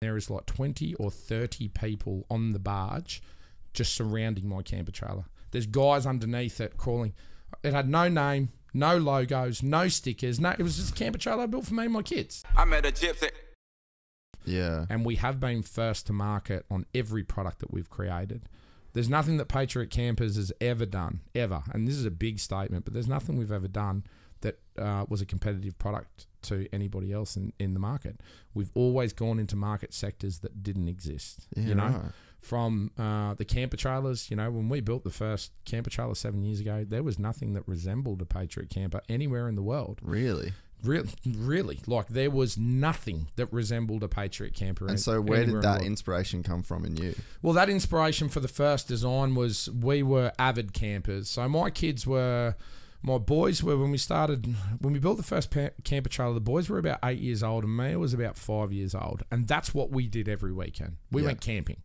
there is like 20 or 30 people on the barge just surrounding my camper trailer. There's guys underneath it crawling. It had no name, no logos, no stickers. No, it was just a camper trailer I built for me and my kids. I met a gypsy. Yeah. And we have been first to market on every product that we've created. There's nothing that Patriot Campers has ever done, ever. And this is a big statement, but there's nothing we've ever done that uh, was a competitive product to anybody else in, in the market. We've always gone into market sectors that didn't exist. Yeah, you know, right. from uh, the camper trailers. You know, when we built the first camper trailer seven years ago, there was nothing that resembled a Patriot camper anywhere in the world. Really? Really, really, like there was nothing that resembled a Patriot camper. And so, where did that inspiration come from in you? Well, that inspiration for the first design was we were avid campers. So my kids were, my boys were when we started when we built the first camper trailer. The boys were about eight years old, and me was about five years old, and that's what we did every weekend. We Yeah. went camping.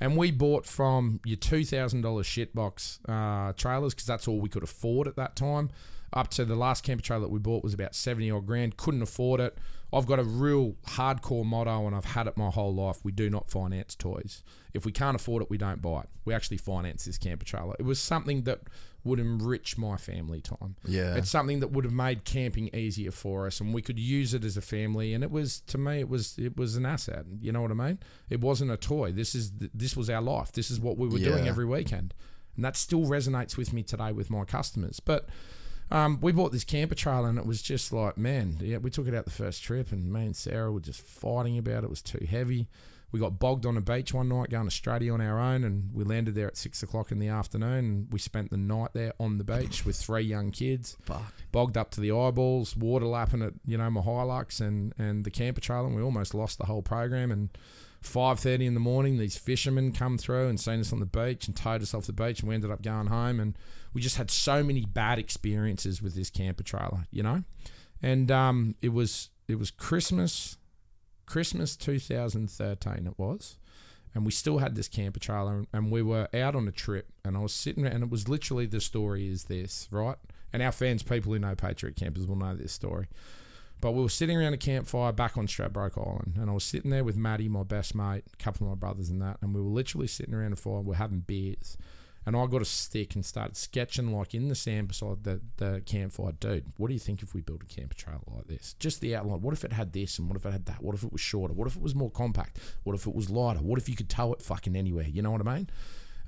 And we bought from your two thousand dollars shitbox uh, trailers because that's all we could afford at that time. Up to the last camper trailer that we bought was about seventy odd grand. Couldn't afford it. I've got a real hardcore motto, and I've had it my whole life. We do not finance toys. If we can't afford it, we don't buy it. We actually finance this camper trailer. It was something that would enrich my family time. Yeah. It's something that would have made camping easier for us, and we could use it as a family. And it was to me, it was it was an asset. You know what I mean? It wasn't a toy. This is this was our life. This is what we were doing every weekend, and that still resonates with me today with my customers. But um, we bought this camper trailer, and it was just like, man, yeah, we took it out the first trip, and me and Sarah were just fighting about it. It was too heavy. We got bogged on a beach one night going to Australia on our own, and we landed there at six o'clock in the afternoon. And we spent the night there on the beach with three young kids, bogged up to the eyeballs, water lapping at you know my Hilux and and the camper trailer. And we almost lost the whole program. And five thirty in the morning, these fishermen come through and seen us on the beach and towed us off the beach, and we ended up going home. And we just had so many bad experiences with this camper trailer, you know. And um, it was it was Christmas, Christmas 2013 it was, and we still had this camper trailer, and we were out on a trip, and I was sitting, and it was literally the story is this, right? And our fans, people who know Patriot Campers, will know this story. But we were sitting around a campfire back on Stradbroke Island, and I was sitting there with Maddie, my best mate, a couple of my brothers, and that, and we were literally sitting around a fire, we're having beers, and I got a stick and started sketching like in the sand beside the, the campfire. Dude, what do you think if we built a camper trailer like this? Just the outline. What if it had this and what if it had that? What if it was shorter? What if it was more compact? What if it was lighter? What if you could tow it fucking anywhere? You know what I mean?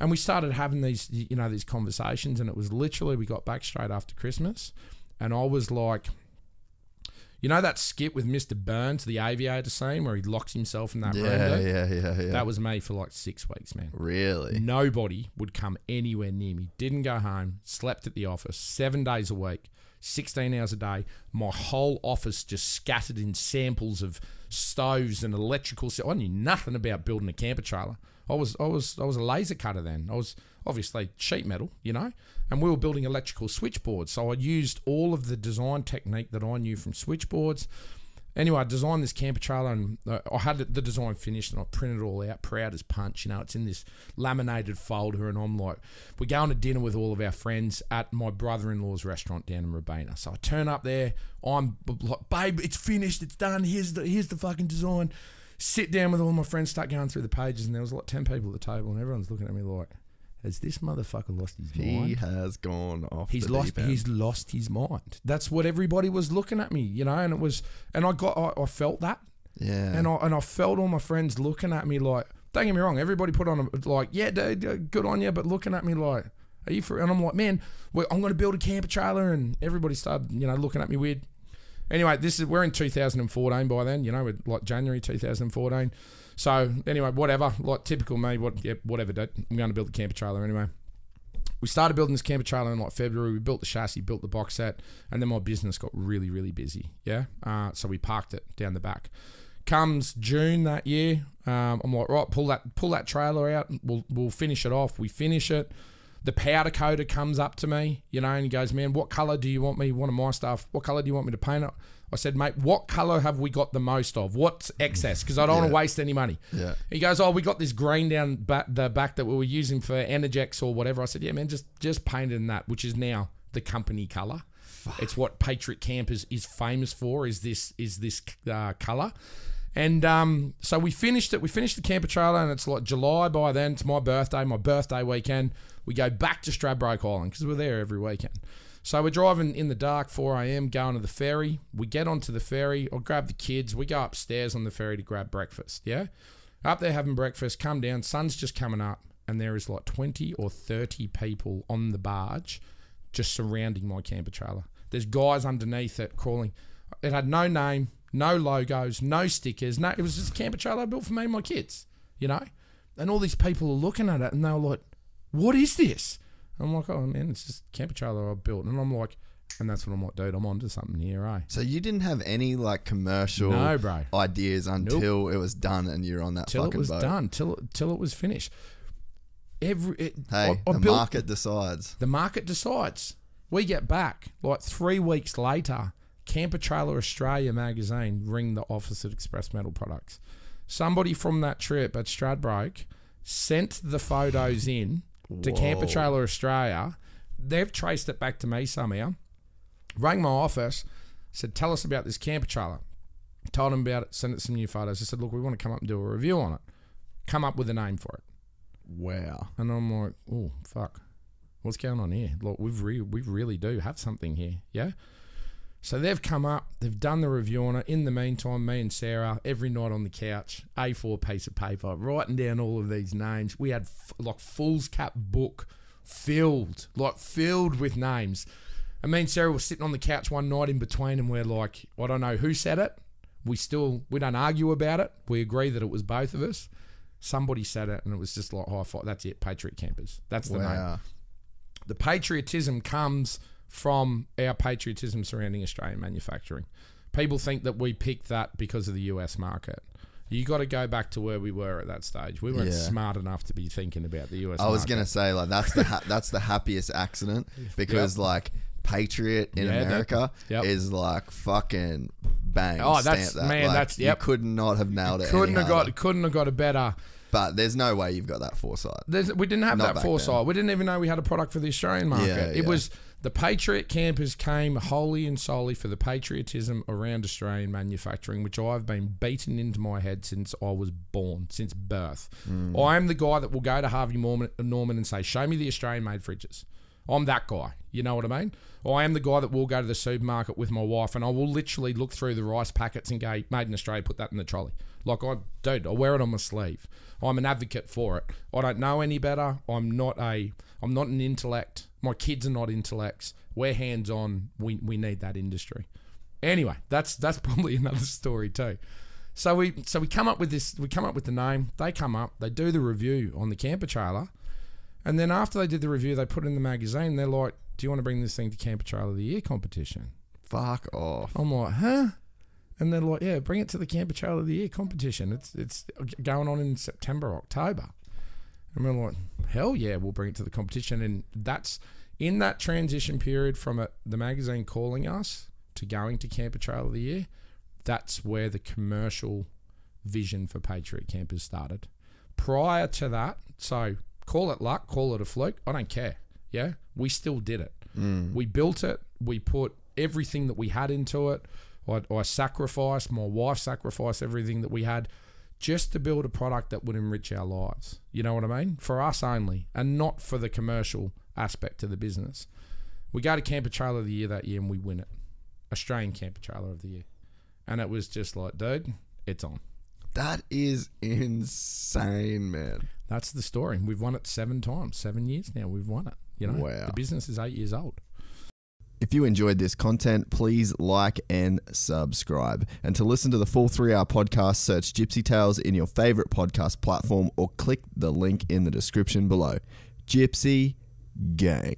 And we started having these, you know, these conversations, and it was literally we got back straight after Christmas, and I was like, you know that skit with Mr. Burns, the aviator scene where he locks himself in that room? Yeah, yeah, yeah, yeah. That was me for like six weeks, man. really. Nobody would come anywhere near me. Didn't go home. Slept at the office seven days a week, 16 hours a day. My whole office just scattered in samples of stoves and electrical. I knew nothing about building a camper trailer. I was I was I was a laser cutter then. I was obviously sheet metal, you know, and we were building electrical switchboards. So I used all of the design technique that I knew from switchboards. Anyway, I designed this camper trailer and uh, I had the design finished and I printed it all out, proud as punch. You know, it's in this laminated folder and I'm like, we're going to dinner with all of our friends at my brother in law's restaurant down in Robina. So I turn up there, I'm like, babe, it's finished, it's done, here's the, here's the fucking design. Sit down with all my friends, start going through the pages, and there was like 10 people at the table and everyone's looking at me like, has this motherfucker lost his mind? He has gone off. He's the lost. He's lost his mind. That's what everybody was looking at me, you know. And it was, and I got, I, I felt that, yeah. and I and I felt all my friends looking at me like, don't get me wrong, everybody put on a, like, yeah, dude, good on you, but looking at me like, are you for? And I'm like, man, I'm going to build a camper trailer, and everybody started, you know, looking at me weird. Anyway, this is we're in 2014 by then, you know, like January 2014. So anyway, whatever, like typical me, what, yeah, whatever, dude. I'm going to build the camper trailer anyway we started building this camper trailer in like February. We built the chassis, built the box set, and then my business got really, really busy. Yeah, uh, so we parked it down the back. Comes June that year, um, I'm like, right, pull that, pull that trailer out. We'll, we'll finish it off. We finish it. The powder coater comes up to me, you know, and he goes, "Man, what color do you want me? One of my stuff. What color do you want me to paint it?" I said, "Mate, what color have we got the most of? What's excess? Because I don't want to waste any money." Yeah. He goes, "Oh, we got this green down back, the back that we were using for Energex or whatever." I said, "Yeah, man, just just paint it in that, which is now the company color. It's what Patriot Campers is famous for. Is this is this uh, color?" And um, so we finished it. We finished the camper trailer, and it's like July by then. It's my birthday, my birthday weekend. We go back to Stradbroke Island because we're there every weekend. So we're driving in the dark, 4 a.m., going to the ferry. We get onto the ferry. I grab the kids. We go upstairs on the ferry to grab breakfast. Yeah, up there having breakfast. Come down. Sun's just coming up, and there is like 20 or 30 people on the barge, just surrounding my camper trailer. There's guys underneath it crawling. It had no name, no logos, no stickers. No, it was just a camper trailer I built for me and my kids. You know, and all these people are looking at it, and they were like, "What is this?" I'm like, "Oh man, it's just a camper trailer I built," and I'm like. And that's what I'm like, dude. I'm onto something here, eh? So you didn't have any like commercial No, bro. ideas until it was done and you're on that Till it fucking was boat. done. Till it, till it was finished. Every it, Hey, I, I the built- market decides. The market decides. We get back like three weeks later. Camper Trailer Australia magazine ring the office at Express Metal Products. Somebody from that trip at Stradbroke sent the photos in to Camper Trailer Australia. They've traced it back to me somehow. Rang my office, said, "Tell us about this camper trailer." Told them about it, sent it some new photos. I said, "Look, we want to come up and do a review on it. Come up with a name for it." Wow. And I'm like, oh fuck, what's going on here? Look, we've re- we really do have something here, yeah. So they've come up, they've done the review on it. In the meantime, me and Sarah every night on the couch, A4 piece of paper, writing down all of these names. We had f- like foolscap book filled, like filled with names. And me and Sarah were sitting on the couch one night in between, and we're like, I don't know who said it. We still we don't argue about it. We agree that it was both of us. Somebody said it, and it was just like oh, high five. That's it, Patriot Campers. That's the name. Wow. The patriotism comes from our patriotism surrounding Australian manufacturing. People think that we picked that because of the US market. You got to go back to where we were at that stage. We weren't Yeah. smart enough to be thinking about the US. I was gonna say like that's the ha- that's the happiest accident because like Patriot in Yeah, that- America yep. is like fucking bang. Oh, that's- that. man, Like, that's- yep. You could not have nailed it. couldn't have harder. got couldn't have got a better. But there's no way you've got that foresight. There's, we didn't have Not that foresight. then. We didn't even know we had a product for the Australian market. Yeah, it was the Patriot campers came wholly and solely for the patriotism around Australian manufacturing, which I've been beaten into my head since I was born, since birth. Mm. I am the guy that will go to Harvey Norman, Norman and say, "Show me the Australian-made fridges." I'm that guy. You know what I mean? I am the guy that will go to the supermarket with my wife and I will literally look through the rice packets and go, made in Australia, put that in the trolley. Like I dude, I wear it on my sleeve. I'm an advocate for it. I don't know any better. I'm not a I'm not an intellect. My kids are not intellects. We're hands on. We we need that industry. Anyway, that's that's probably another story too. So we so we come up with this we come up with the name, they come up, they do the review on the camper trailer. And then after they did the review, they put it in the magazine. They're like, "Do you want to bring this thing to Camper Trailer of the Year competition?" Fuck off. I'm like, "Huh?" And they're like, "Yeah, bring it to the Camper Trailer of the Year competition. It's it's going on in September, October." And we're like, "Hell yeah, we'll bring it to the competition." And that's in that transition period from it, the magazine calling us to going to Camper Trailer of the Year. That's where the commercial vision for Patriot Campers started. Prior to that, so call it luck, call it a fluke, I don't care. Yeah, we still did it. Mm. We built it. We put everything that we had into it. I, I sacrificed, my wife sacrificed everything that we had just to build a product that would enrich our lives. You know what I mean? For us only, and not for the commercial aspect of the business. We go to Camper Trailer of the Year that year and we win it. Australian Camper Trailer of the Year. And it was just like, dude, it's on. That is insane, man. That's the story. We've won it seven times, seven years now. We've won it. You know, Wow. the business is eight years old. If you enjoyed this content, please like and subscribe. And to listen to the full three hour podcast, search Gypsy Tales in your favorite podcast platform or click the link in the description below. Gypsy Gang.